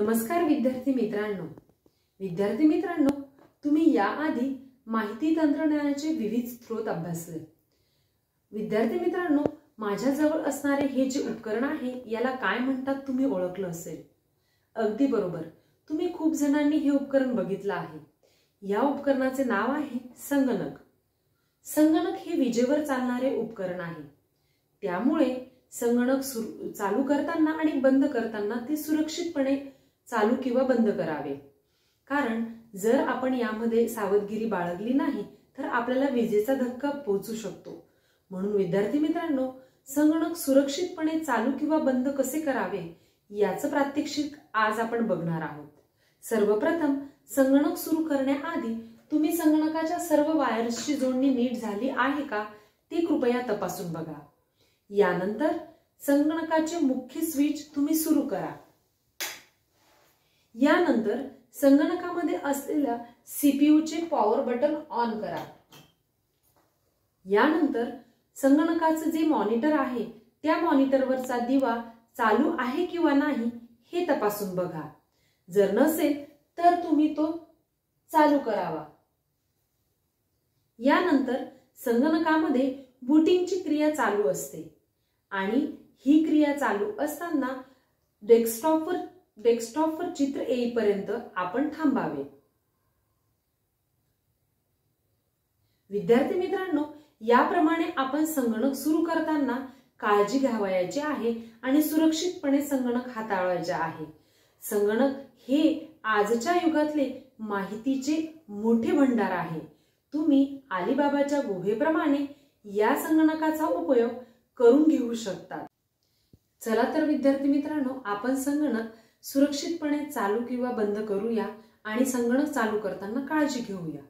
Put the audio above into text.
नमस्कार विद्यार्थी मित्रांनो. विद्यार्थी मित्रांनो तुम्ही याआधी माहिती तंत्रज्ञानाचे विविध स्रोत अभ्यासले. विद्यार्थी मित्रांनो माझ्याजवळ असणारे हे जे उपकरण आहे याला काय म्हणतात तुम्ही ओळखलं असेल. अगदी बरोबर. तुम्ही खूप जणांनी हे उपकरण बघितलं आहे. या उपकरणाचे नाव आहे संगणक. संगणक हे विजेवर चालणारे उपकरण आहे. त्यामुळे संगणक सुरू चालू करताना आणि बंद करताना ते सुरक्षितपणे चालू किंवा बंद करावे. कारण जर आपण यामध्ये सावधगिरी बाळगली नाही तर आपल्याला विजेचा धक्का पोहोचू शकतो. म्हणून विद्यार्थी मित्रांनो संगणक सुरक्षितपणे चालू किंवा बंद कसे करावे याचं प्रात्यक्षिक आज आपण बघणार आहोत. सर्वप्रथम संगणक सुरू करण्याआधी तुम्ही संगणकाच्या सर्व वायर्सची जोडणी नीट झाली आहे का ती कृपया तपासून बघा. यानंतर संगणकाचे मुख्य स्विच तुम्ही सुरू करा. यानंतर संगणकामध्ये असलेल्या सीपीयूचे पॉवर बटन ऑन करा. यानंतर संगणकाचं जे मॉनिटर आहे त्या मॉनिटरवरचा दिवा चालू आहे किंवा नाही हे तपासून बघा. जर नसेल तर तुम्ही तो चालू करावा. यानंतर संगणकामध्ये बुटिंगची क्रिया चालू असते. आणि ही क्रिया चालू असताना डेस्कटॉपवर डेस्कटॉपवर चित्र येईपर्यंत आपण थांबावे. विद्यार्थी मित्रांनो याप्रमाणे आपण संगणक सुरू करताना काळजी घ्यावयाची आहे आणि सुरक्षितपणे संगणक हाताळायचे आहे. संगणक हे आजच्या युगातले माहितीचे मोठे भंडार आहे. तुम्ही अलिबाबाच्या गुहेप्रमाणे या संगणकाचा उपयोग करून घेऊ शकता. चला तर विद्यार्थी मित्रांनो आपण संगणक सुरक्षितपणे चालू किंवा बंद करूया आणि संगणक चालू करताना काळजी घेऊया.